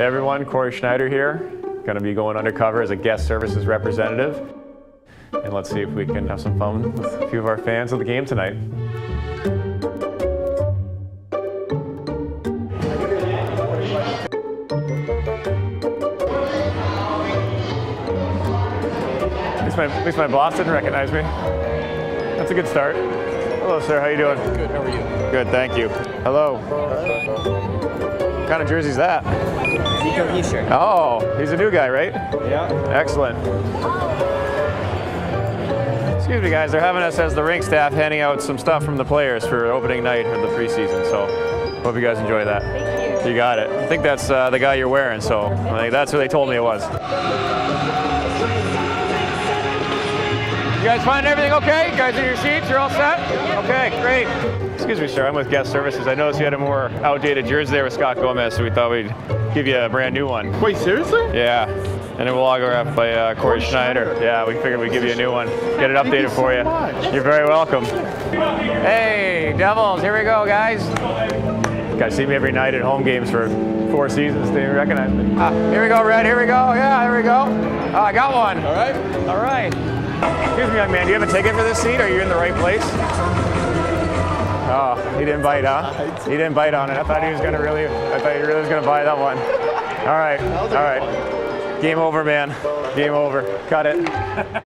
Hey everyone, Cory Schneider here. Going to be going undercover as a guest services representative. And let's see if we can have some fun with a few of our fans of the game tonight. At least, my, at least my boss didn't recognize me. That's a good start. Hello, sir. How you doing? Good, how are you? Good, thank you. Hello. What kind of jersey's that? Oh, he's a new guy, right? Yeah. Excellent. Excuse me, guys. They're having us as the rink staff handing out some stuff from the players for opening night of the preseason. So, hope you guys enjoy that. Thank you. You got it. I think that's uh, the guy you're wearing. So, I think that's who they told me it was. You guys find everything okay? You guys in your seats? You're all set? Okay, great. Excuse me, sir. I'm with Guest Services. I noticed you had a more outdated jersey there with Scott Gomez, so we thought we'd give you a brand new one. Wait, seriously? Yeah, and it will autographed by uh, Cory Schneider. Yeah, we figured we'd give you a new one. Get it updated you for so you. much. You're very welcome. Hey, Devils, here we go, guys. You Guys see me every night at home games for four seasons. They recognize me. Ah, here we go, Red. Here we go. Yeah, here we go. Oh, I got one. All right. All right. Excuse me, young man. Do you have a ticket for this seat? Are you in the right place? Oh, he didn't bite, huh? He didn't bite on it. I thought he was gonna really. I thought he really was gonna buy that one. All right. All right. Game over, man. Game over. Cut it.